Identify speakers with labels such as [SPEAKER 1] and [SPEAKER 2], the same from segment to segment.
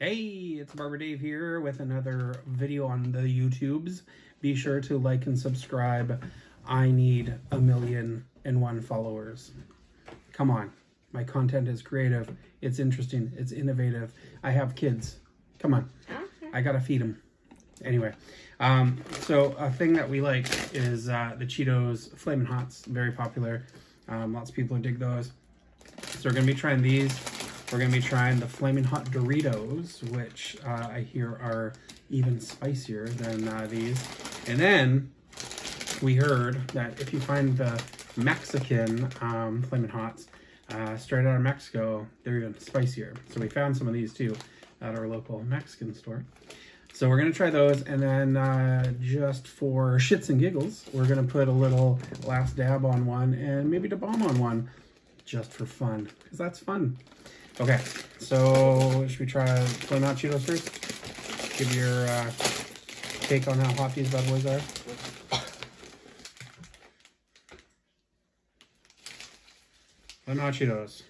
[SPEAKER 1] Hey, it's Barber Dave here with another video on the YouTubes. Be sure to like and subscribe. I need a million and one followers. Come on. My content is creative. It's interesting. It's innovative. I have kids. Come on. I gotta feed them. Anyway, um, so a thing that we like is uh, the Cheetos Flamin' Hots. Very popular. Um, lots of people dig those. So we're gonna be trying these. We're gonna be trying the Flaming Hot Doritos, which uh, I hear are even spicier than uh, these. And then we heard that if you find the Mexican um, Flaming Hots uh, straight out of Mexico, they're even spicier. So we found some of these too at our local Mexican store. So we're gonna try those, and then uh, just for shits and giggles, we're gonna put a little last dab on one, and maybe the bomb on one, just for fun, because that's fun. Okay, so should we try Flame Hot Cheetos first? Give your uh, take on how hot these bad boys are. Flame Hot Cheetos.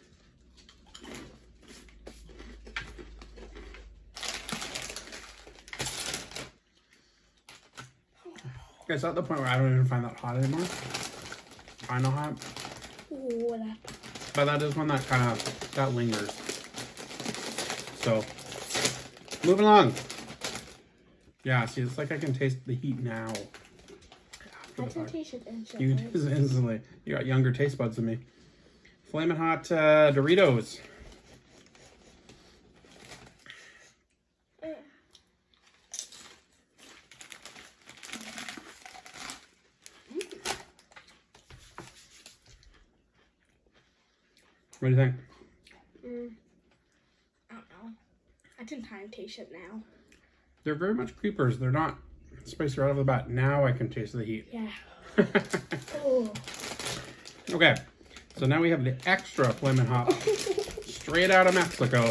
[SPEAKER 1] It's at the point where I don't even find that hot anymore. I know hot.
[SPEAKER 2] What up?
[SPEAKER 1] But that is one that kind of, that lingers. So, moving along. Yeah, see, it's like I can taste the heat now.
[SPEAKER 2] I can taste it
[SPEAKER 1] You
[SPEAKER 2] instantly.
[SPEAKER 1] just instantly. You got younger taste buds than me. Flamin' hot uh, Doritos. What do you think?
[SPEAKER 2] Mm. I don't know. I can kind of taste it now.
[SPEAKER 1] They're very much creepers. They're not spicy right off the bat. Now I can taste the heat.
[SPEAKER 2] Yeah. Oh.
[SPEAKER 1] okay, so now we have the extra Flamin' Hot straight out of Mexico.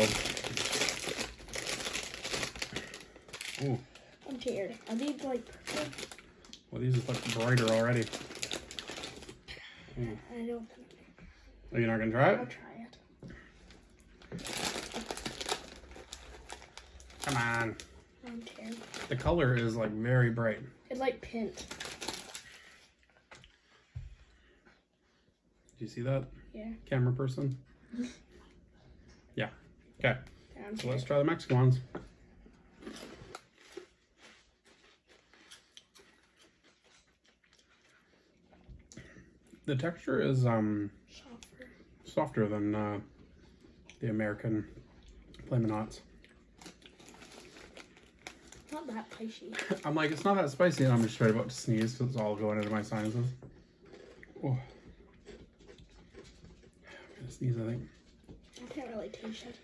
[SPEAKER 1] Ooh,
[SPEAKER 2] I'm tired. Are these like purple?
[SPEAKER 1] well these look brighter already.
[SPEAKER 2] I don't think
[SPEAKER 1] Are you not gonna try it?
[SPEAKER 2] I'll try it.
[SPEAKER 1] Come on.
[SPEAKER 2] I'm tired.
[SPEAKER 1] The color is like very bright.
[SPEAKER 2] It's like pink.
[SPEAKER 1] Do you see that,
[SPEAKER 2] Yeah.
[SPEAKER 1] camera person? Yeah. Okay,
[SPEAKER 2] yeah
[SPEAKER 1] so let's try the Mexican ones. The texture is um
[SPEAKER 2] Softer.
[SPEAKER 1] than uh, the American Flamin' Hots.
[SPEAKER 2] Not that spicy.
[SPEAKER 1] I'm like, it's not that spicy, and I'm just straight about to sneeze because it's all going into my sinuses. Oh. I'm gonna sneeze, I think.
[SPEAKER 2] I can't really taste it.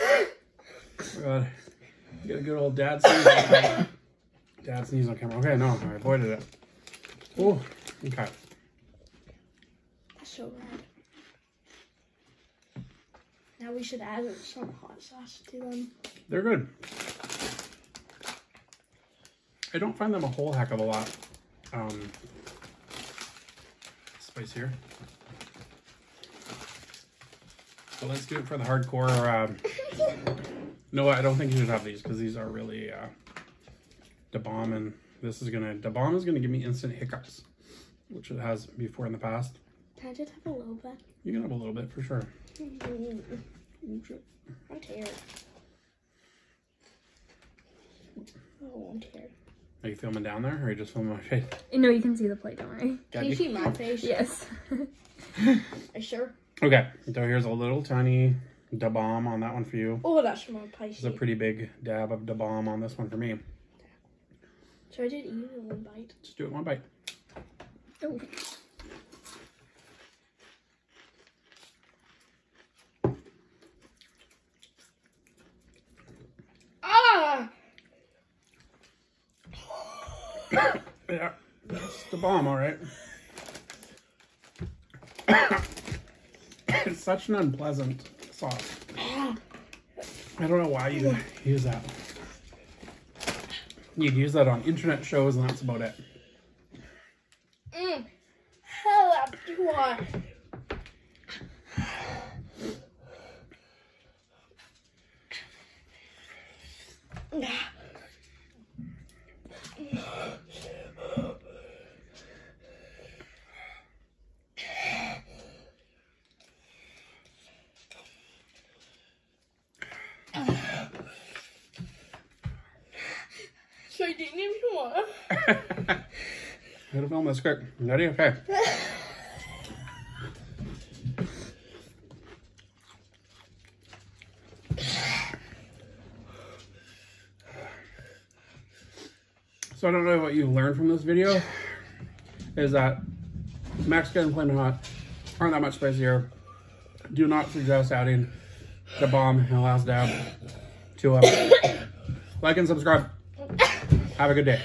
[SPEAKER 1] Oh god. Get a good old dad sneeze on camera. Dad sneeze on camera. Okay, no, I avoided it. Oh, okay.
[SPEAKER 2] That's so bad. Now we should add some hot sauce to them.
[SPEAKER 1] They're good. I don't find them a whole heck of a lot um, spicier. So let's do it for the hardcore. Um, no, I don't think you should have these because these are really uh, the bomb, and this is gonna the bomb is gonna give me instant hiccups, which it has before in the past.
[SPEAKER 2] Can I just have a little bit?
[SPEAKER 1] You can have a little bit for sure. Shit.
[SPEAKER 2] I'm tired. Oh, I'm tired.
[SPEAKER 1] Are you filming down there, or are you just filming my face?
[SPEAKER 3] No, you can see the plate, don't worry.
[SPEAKER 1] Got
[SPEAKER 2] Can you
[SPEAKER 1] you?
[SPEAKER 2] see my face?
[SPEAKER 3] Yes.
[SPEAKER 2] Are you sure?
[SPEAKER 1] Okay, so here's a little tiny da bomb on that one for you.
[SPEAKER 2] Oh, that's my
[SPEAKER 1] There's
[SPEAKER 2] It's
[SPEAKER 1] a pretty big dab of da bomb on this one for me.
[SPEAKER 2] So I did eat it in one bite.
[SPEAKER 1] Just do it one bite.
[SPEAKER 3] Oh.
[SPEAKER 1] Yeah, that's the bomb, all right. it's such an unpleasant sauce. I don't know why you use that. You'd use that on internet shows, and that's about it.
[SPEAKER 2] Mm. Hell, that's too hot. I didn't even want.
[SPEAKER 1] Little film this quick. Ready? Okay. so I don't know what you learned from this video is that Mexican and Flamin' Hot aren't that much spicier. Do not suggest adding the bomb and last dab to them. like and subscribe. Have a good day.